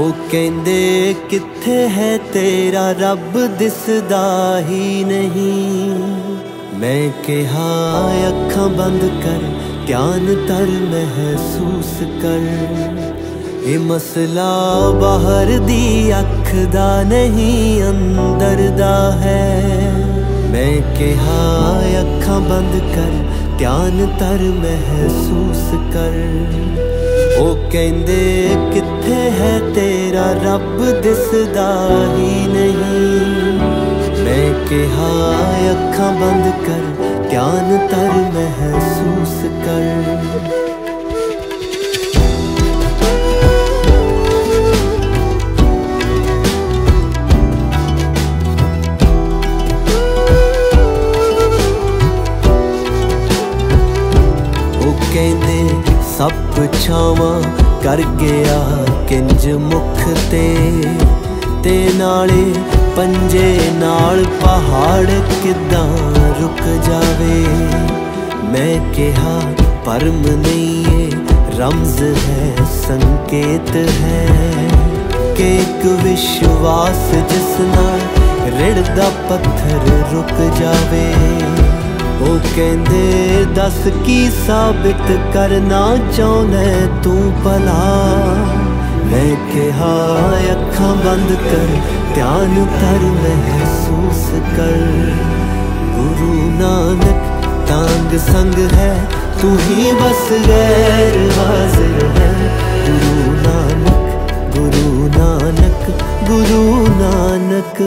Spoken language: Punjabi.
ਉਹ ਕਹਿੰਦੇ, ਕਿੱਥੇ ਹੈ ਤੇਰਾ ਰੱਬ? ਦਿਸਦਾ ਹੀ ਨਹੀਂ। ਮੈਂ ਕਿਹਾ, ਅੱਖਾਂ ਬੰਦ ਕਰ ਧਿਆਨ ਤਰ ਮਹਿਸੂਸ ਕਰ। ਇਹ ਮਸਲਾ ਬਾਹਰ ਦੀ ਅੱਖ ਦਾ ਨਹੀਂ, ਅੰਦਰ ਦਾ ਹੈ। ਮੈਂ ਕਿਹਾ, ਅੱਖਾਂ ਬੰਦ ਕਰ ਧਿਆਨ ਤਰ ਮਹਿਸੂਸ ਕਰ। ਉਹ ਕਹਿੰਦੇ, ਕਿੱਥੇ ਹੈ ਤੇਰਾ ਰੱਬ? ਦਿਸਦਾ ਹੀ ਨਹੀਂ। ਮੈਂ ਕਿਹਾ, ਅੱਖਾਂ ਬੰਦ ਕਰ ਧਿਆਨ ਤਰ ਮਹਿਸੂਸ ਕਰ। ਉਹ ਕਹਿੰਦੇ ਸਭ ਛਾਵਾਂ ਕਰ ਗਿਆ ਕਿੰਜ ਮੁਖ ਤੇ। ਤੇ ਨਾਲੇ ਪੰਜੇ ਨਾਲ ਪਹਾੜ ਕਿਦਾਂ ਰੁਕ ਜਾਵੇ। ਮੈਂ ਕਿਹਾ, ਪਰਮ ਨਹੀਂ ਏ, ਰਮਜ਼ ਹੈ, ਸੰਕੇਤ ਹੈ। ਕਿ ਇੱਕ ਵਿਸ਼ਵਾਸ ਜਿਸ ਨਾਲ ਰਿੜਦਾ ਪੱਥਰ ਰੁਕ ਜਾਵੇ। ਉਹ ਕਹਿੰਦੇ, ਦੱਸ ਕੀ ਸਾਬਿਤ ਕਰਨਾ ਚਾਹੁੰਦਾ ਤੂੰ ਭਲਾ? ਮੈਂ ਕਿਹਾ, ਅੱਖਾਂ ਬੰਦ ਕਰ, ਧਿਆਨ ਤਰ ਮਹਿਸੂਸ ਕਰ। ਗੁਰੂ ਨਾਨਕ, ਤਾਂਗ ਸੰਗ ਹੈ, ਤੂੰ ਹੀ ਬਸ ਗੈਰ ਹਾਜ਼ਰ ਹੈ। ਗੁਰੂ ਨਾਨਕ ਗੁਰੂ ਨਾਨਕ ਗੁਰੂ ਨਾਨਕ।